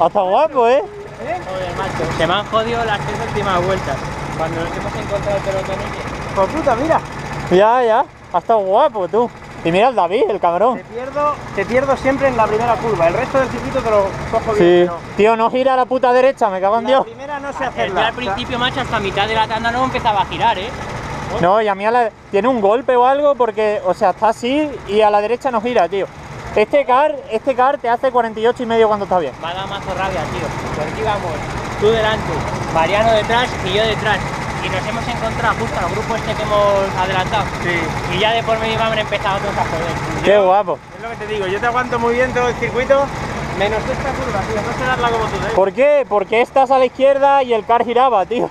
Hasta guapo, ¿eh? Joder, macho. Se me han jodido las tres últimas vueltas. Cuando nos hemos encontrado el pelotonillo. Pues puta, mira. Ya, ya. Ha estado guapo, tú. Y mira el David, el cabrón. Te pierdo, te pierdo siempre en la primera curva. El resto del circuito te lo cojo Sí. bien. Tío, no gira a la puta derecha, me cago en Pero la Dios. primera no sé Yo hacerla. al principio, macho, hasta mitad de la tanda no empezaba a girar, ¿eh? No, y a mí a la... tiene un golpe o algo porque, o sea, está así y a la derecha no gira, tío. Este car, este car te hace 48 y medio cuando está bien. Me ha dado mazo rabia, tío. Porque íbamos tú delante, Mariano detrás y yo detrás. Y nos hemos encontrado justo al grupo este que hemos adelantado. Sí. Y ya de por medio van empezado todos a joder. Qué guapo. Es lo que te digo, yo te aguanto muy bien todo el circuito, menos esta curva, tío. No sé darla como tú, ¿eh? ¿Por qué? Porque estás a la izquierda y el car giraba, tío.